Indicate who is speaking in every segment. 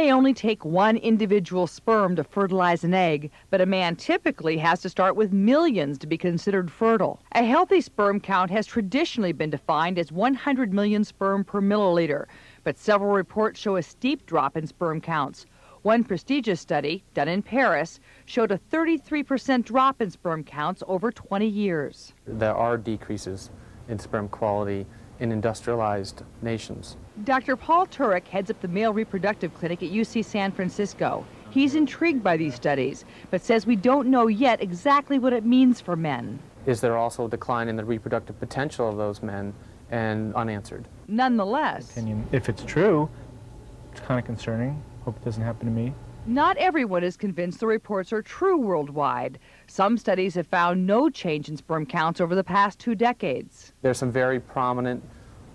Speaker 1: may only take one individual sperm to fertilize an egg, but a man typically has to start with millions to be considered fertile. A healthy sperm count has traditionally been defined as 100 million sperm per milliliter, but several reports show a steep drop in sperm counts. One prestigious study, done in Paris, showed a 33% drop in sperm counts over 20 years.
Speaker 2: There are decreases in sperm quality in industrialized nations.
Speaker 1: Dr. Paul Turek heads up the male reproductive clinic at UC San Francisco. He's intrigued by these studies, but says we don't know yet exactly what it means for men.
Speaker 2: Is there also a decline in the reproductive potential of those men and unanswered?
Speaker 1: Nonetheless,
Speaker 3: Opinion. If it's true, it's kind of concerning. Hope it doesn't happen to me.
Speaker 1: Not everyone is convinced the reports are true worldwide. Some studies have found no change in sperm counts over the past two decades.
Speaker 2: There's some very prominent,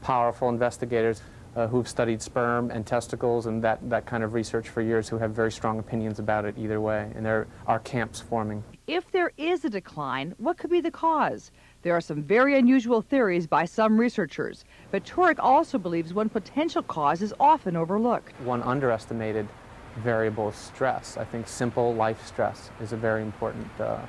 Speaker 2: powerful investigators uh, who've studied sperm and testicles and that, that kind of research for years who have very strong opinions about it either way, and there are camps forming.
Speaker 1: If there is a decline, what could be the cause? There are some very unusual theories by some researchers, but Turek also believes one potential cause is often overlooked.
Speaker 2: One underestimated variable stress. I think simple life stress is a very important uh,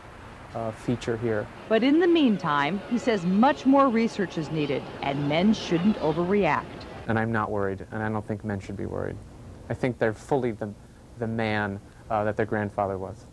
Speaker 2: uh, feature here.
Speaker 1: But in the meantime, he says much more research is needed, and men shouldn't overreact.
Speaker 2: And I'm not worried, and I don't think men should be worried. I think they're fully the, the man uh, that their grandfather was.